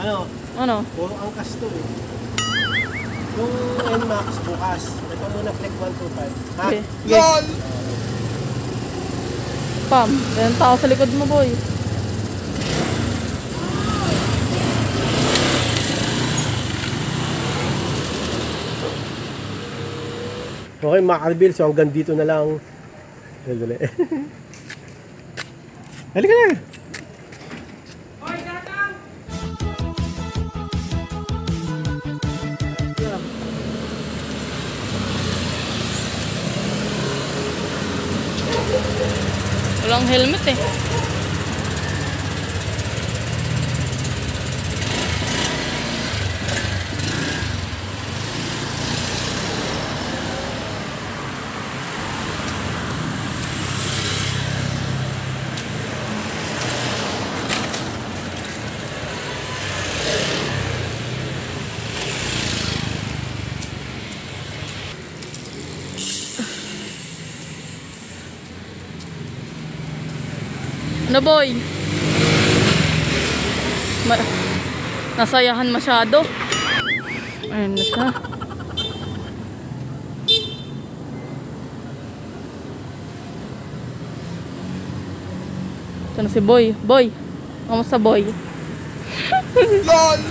Ano? Ano? Puro angkas to eh. Yung NMAX bukas. Ito muna click 125. Ha? Okay. LOL! Pam, yan tao sa likod mo, boy. Okay, mga Carbil. So hanggang dito na lang. Dali, dali. Halika na. Walang helmet eh. Ano boy? Ma nasayahan masyado. Ayun na siya. Ito na si Boy. Boy, kamusta Boy? Dali.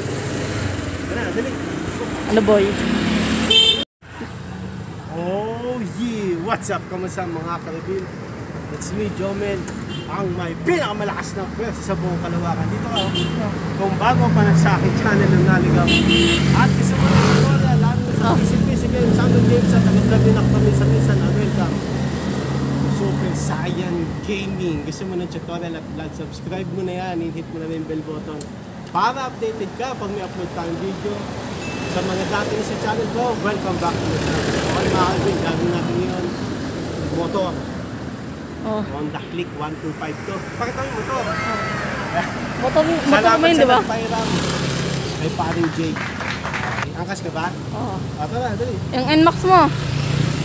Ano Boy? Oh yeah! What's up? Kamusta mga Carbil? It's me, Jomel. Ang may pinakamalakas na pwes sa buong kalawakan. Dito ka, oh. Kung bago pa na sa akin channel ng Naligaw. At gusto mo na tutorial, lalo sa Ah. PCPC Game, Sound of Games at taga-vlog din ako kami sa minsan na welcome. Super Saiyan Gaming. Gusto mo ng tutorial at vlog, subscribe mo na yan, hit mo na yung bell button para updated ka pag may upload tayong video. Sa mga dati na sa channel ko, welcome back to the channel. Okay mga kalbin, gagawin natin ngayon. Motor. Oh, Honda Click 1252. Pakita mo yung motor. motor, motor Salamat mo yun, di ba? May paring Jake. Angkas ka ba? Oo. Ah, tara, dali. Yung NMAX mo.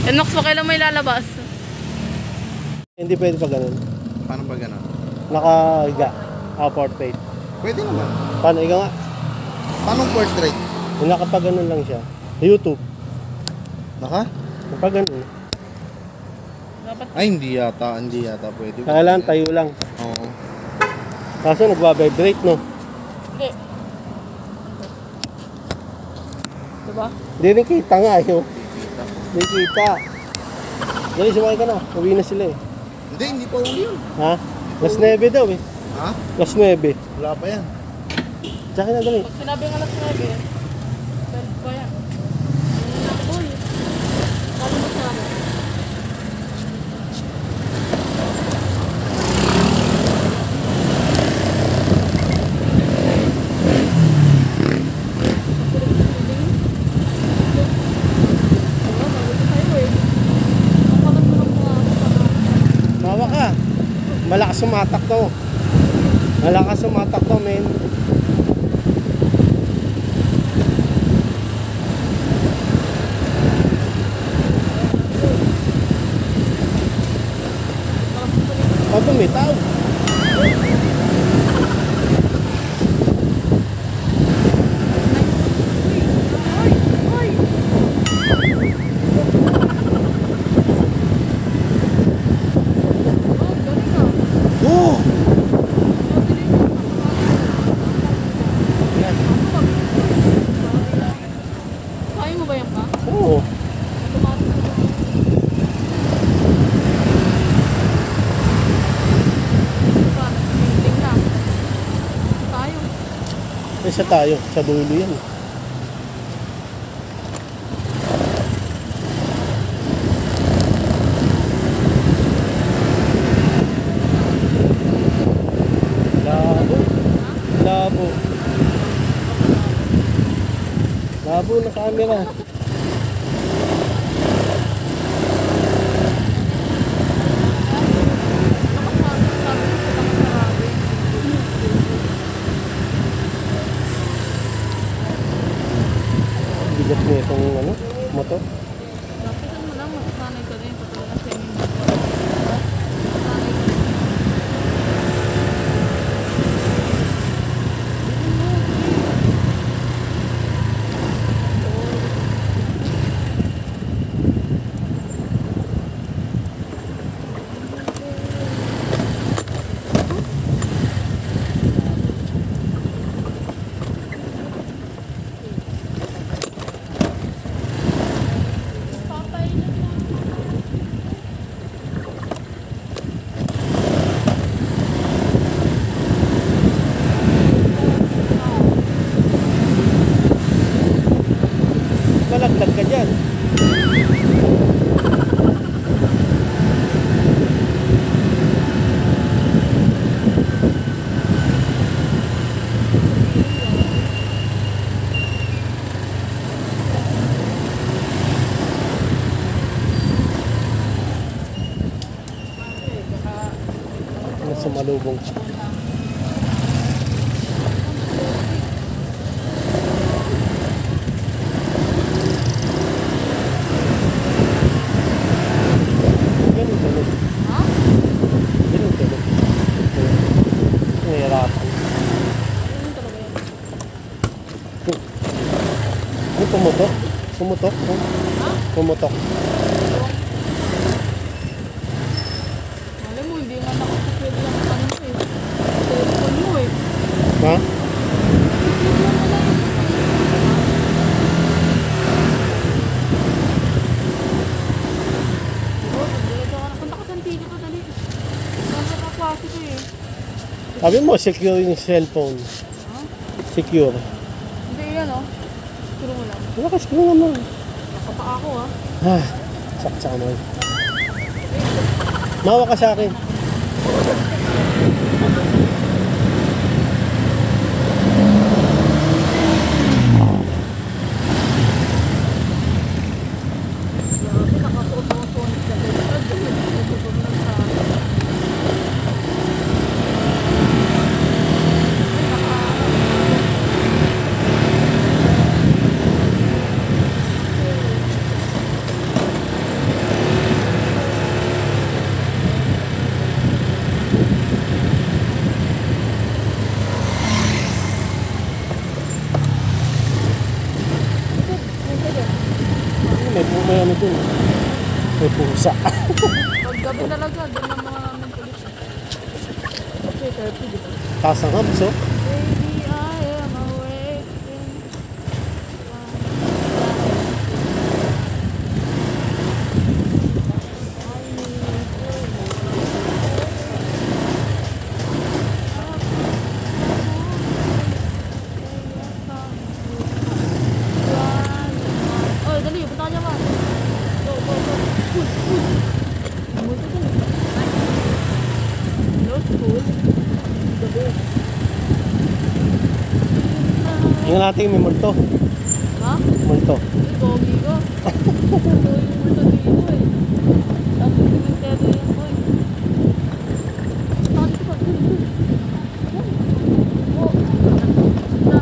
NMAX mo kailan may lalabas? Hindi pwede pa ganun. Paano ba gano'n? Nakahiga. Ah, portrait. Pwede naman. Paano? Ikaw nga. Paano portrait? Kung nakapag ganun lang siya. YouTube. Naka? Kapag ganun. Dapat Ay, hindi yata. Hindi yata pwede. Kailangan tayo lang. Oo. Kaso nagbabibrate, no? Hindi. Diba? Hindi rin kita nga, eh. oh. Hindi kita. Dali, sumakay ka na. Uwi na sila eh. Hindi, hindi pa uli yun. Ha? Las 9 daw eh. Ha? Las 9. Wala pa yan. Tsaka na dali. Pag sinabi ng alas 9, 12 pa yan. Ano na boy? Kali mo sa amin. Mawa ka. Malakas sumatak to. Malakas sumatak to, men. Oh, bumitaw. Oh! Yan. Kaya mo ba yan pa? Oo. Automatic na ba? Diba? Building na. Tayo. Isa tayo. Sa dulo yan. Labo. Labo. Labo na camera. Bigat mo itong ano, motor. Lapitan mo lang, masasanay ka din. Patuloy na siya yung Masanay ka din. Nag-vlog ka dyan. Ano sumalubong ka? Ganun tunog. Ha? Ganun tunog. Nahihirapan. Yun talaga yan. Ano pumutok? Pumutok? Pumutok. Alam mo, hindi nga nakasipid lang ano mo eh. Telephone mo eh. Ha? Oo, diretso ka na. Punta ka sa Antigua to, dali. Nasa kaklase ko eh. Sabi mo, secure yung cellphone. Ha? Secure. Hindi yan oh. Turo mo lang. Lakas ko naman. Nakapa ako ah. Ah, saksa ka naman. Mawa ka sa akin. Grabe, nakasuot ako Sonic sa baliktad. Dali, nagsusuot lang sa akin. Ay, naka- May, pu- may ano dun. May pusa. Pag gabi talaga, doon ang mga namin pulis. Okay, therapy, di ba? Taas ang hubs, oh. Baby, I am awake. Oh, dali, punta ka dyan, Ma. Go, go, go. Uy, uy. Multo dun. Hello, school. Gabi. Tingnan natin may multo. Ha? Multo. Ito yung multo dito eh. Tapos cementerio yan, boy. Saka dito pa, dun, dun. Yan. Oh. Na.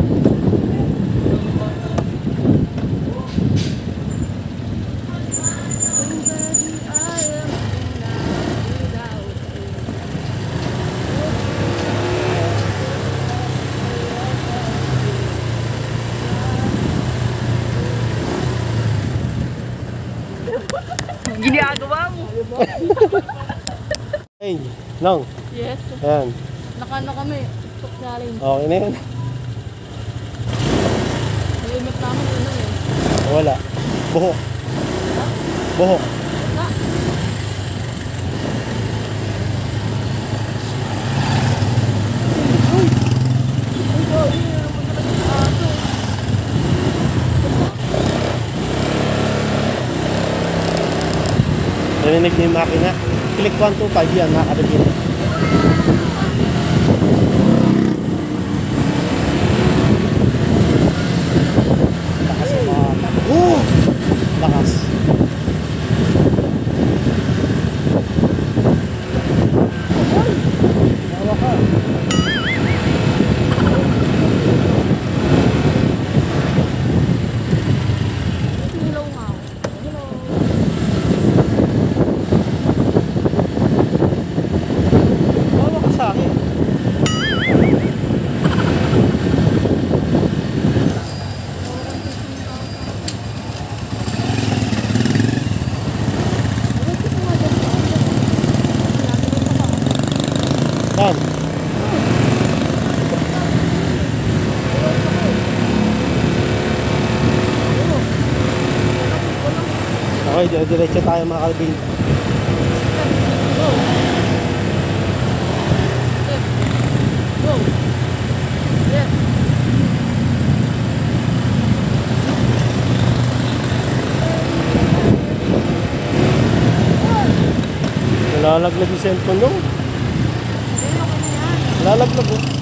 Somebody I am now without you. Ginagawa mo. Long. Yes. Ayan. Nakano kami. TikTok challenge. Okay na yan. Limit namin yun eh. Wala. Buhok. Buhok. Talaga sa aso? Narinig niyo yung makina. Click 125 yan, nakakadagin. Lakas Diretso tayo mga kalbin. Nalalaglag yung cellphone nung. Nalalaglag oh.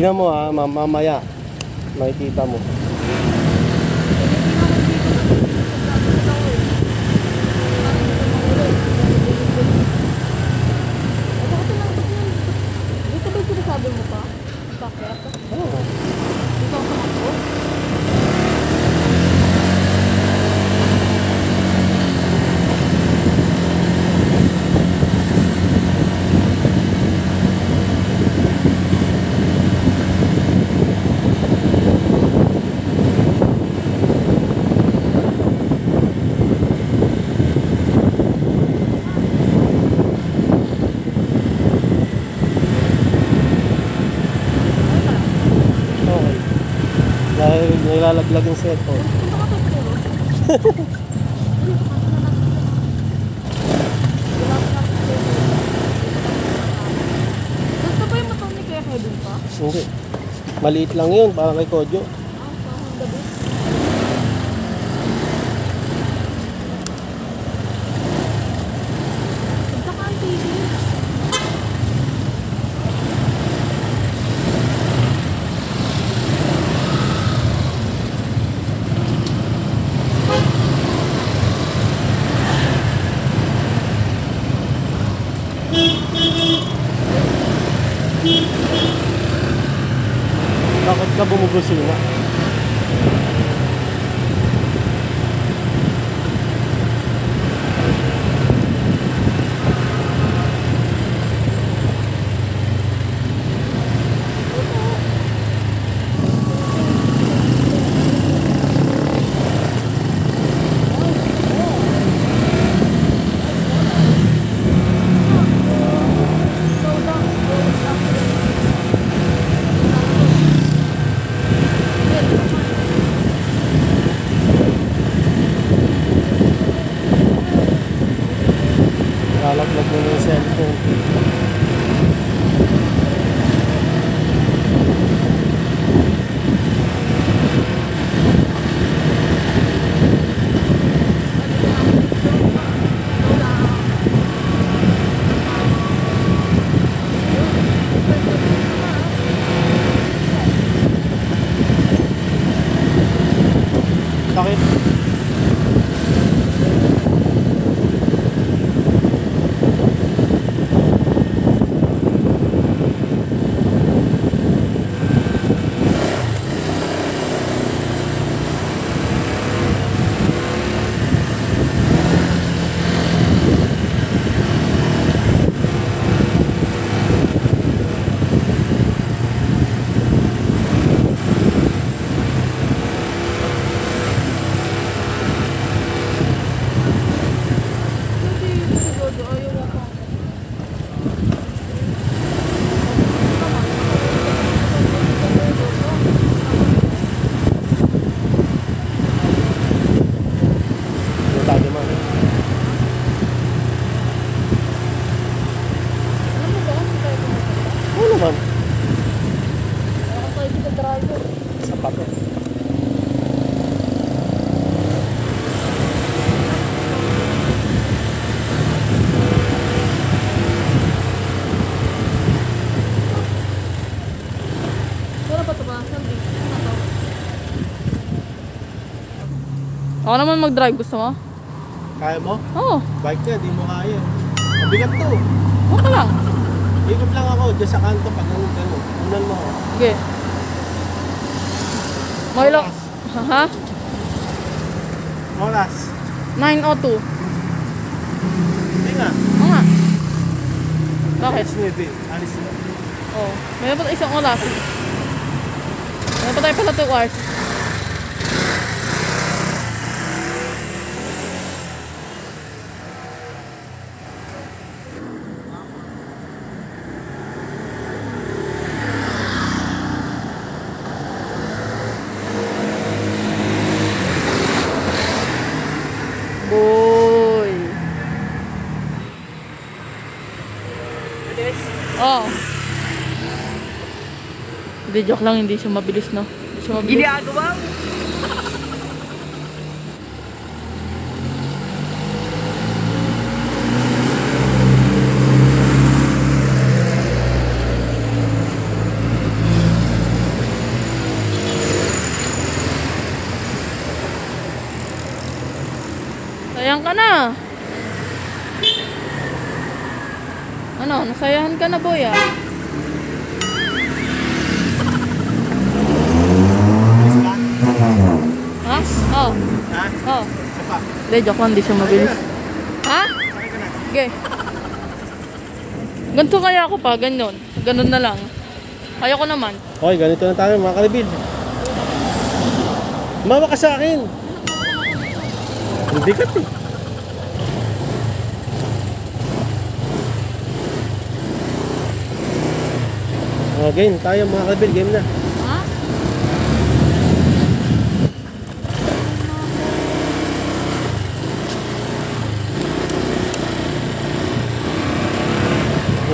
Tingnan mo ha, ma- mamaya. Makikita mo. Dito ba yung sinasabi mo pa? Bakit? Oh. Dito ako tumakbo? Okay. Dahil nilalaglag yung cellphone. Gusto ba yung motor ni Kuya Kevin pa? Hindi. Maliit lang yun, parang kay Kodyo. Ah, sa Honda Beat. Punta ka ang TV. Bakit ka bumubusina? Slow Ako naman mag-drive. Gusto mo? Kaya mo? Oo. Bike ka, di mo kaya. Mabigat to. Okay lang. Ikot lang ako dyan sa kanto pag ganun ganun. Unan mo ako. Sige. Mga ilang... Ha? Oras. 9.02. Hindi nga. Oo nga. Bakit? Alis na. Alis na. Oh, may dapat isang oras. Ano pa tayo pala 2 hours? Boy. Oh. Hindi, joke lang, hindi siya mabilis, no? Hindi siya mabilis. Ginagawa mo! Sayang ka na. Ano, nasayahan ka na, boy, ah. Ayos ba? Ha? Oh. Ha? Oh. Isa pa. Hindi, joke lang, hindi siya mabilis. Ha? Ka. Okay. Ganito kaya ako pa, ganyan. Ganun na lang. Ayoko naman. Okay, ganito na tayo mga kalibil. Mawa ka sa akin. Ang bigat eh. Oh, game tayo mga kalibil, game na.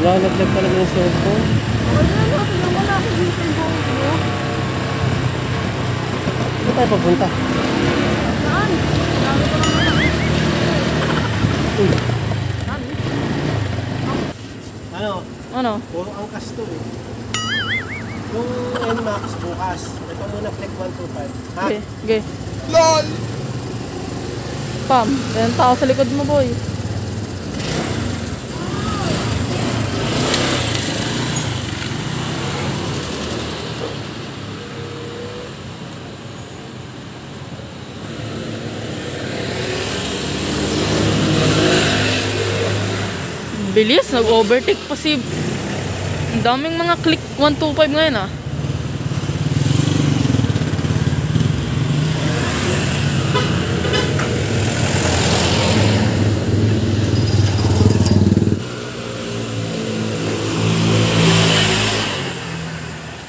Ha? Wala naglag talaga yung cellphone. Saan tayo papunta? Ano? Ano? Puro angkas to eh. Yung NMAX bukas. Ito muna click 125. Ha? Okay, okay. LOL! Pam, yan tao sa likod mo, boy. Bilis, nag-overtake pa si... Ang daming mga click 125 ngayon ah.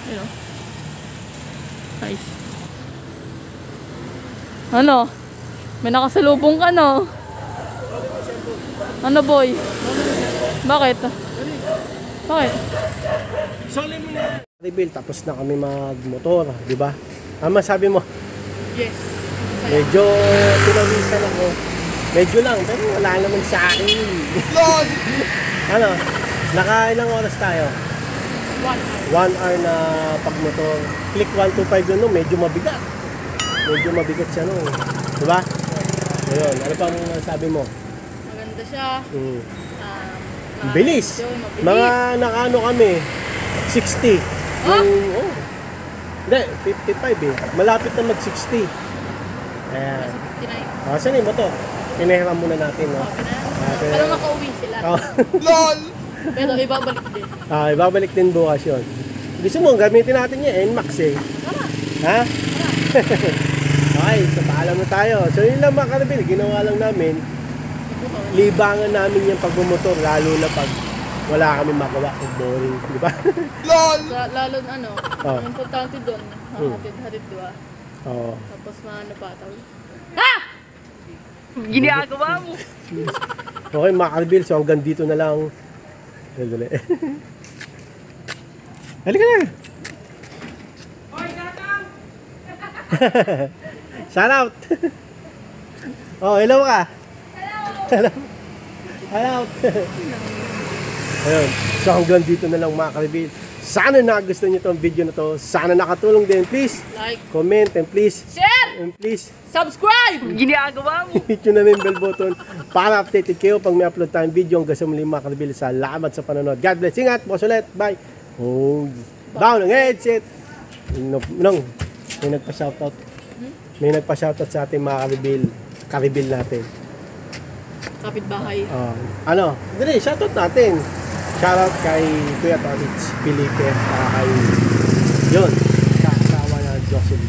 Know. Nice. Ano? May nakasalubong ka no? Ano boy? Bakit? Bakit? Soli mo na. Reveal, tapos na kami magmotor, di ba? Tama sabi mo, Yes. medyo pinawisan ako. Medyo lang, pero wala naman sa akin. LOL! ano, naka ilang oras tayo? One. One hour na pagmotor. Click 125 yun, no? medyo mabigat. Medyo mabigat siya, no? Di ba? Ayun, ano pang sabi mo? Maganda siya. Hmm. Bilis. Mga nakaano kami, 60. Ah? Yung, oh. Hindi, 55 eh. Malapit na mag-60. Ayan. 59. Ah, saan yung motor? Pinahiram muna natin, no? Okay na. Pero makauwi sila. Oh. LOL! Pero ibabalik din. ah, ibabalik din bukas yun. Gusto mo, gamitin natin yung NMAX eh. Tama. Ha? okay, so paalam na tayo. So yun lang mga kanabil, ginawa lang namin, libangan namin yung pagmumotor, lalo na pag wala kami magawa kung boring, di ba? LOL! La- Lalo na ano, Oh. ang importante doon, Hmm. hatid-hatid diba? Oo. Tapos maano pa tawag. Ah! Ginagawa mo! Okay mga kanabil, so hanggang dito na lang. Dali, dali. Halika na! Shout out! oh, hello ka! Hello! Hello! Ayun. So hanggang dito na lang mga kanabil. Sana nagustuhan niyo tong video na to. Sana nakatulong din. Please, Like, comment and please, share, and please, subscribe! Ginagawa mo! hit nyo na rin bell button para updated kayo pag may upload tayong video hanggang sa muli mga kanabil. Salamat sa panonood. God bless. Ingat. Boss ulit. Bye. Oh, down ang headset. Nung, nung, may nagpa-shoutout. May nagpa-shoutout sa ating mga karibil. Karibil natin. Kapit-bahay. Ah, ano? Dali, shoutout natin. Shoutout kay Kuya Tonich Felipe. Para kay, yun, sa asawa na Kasunod.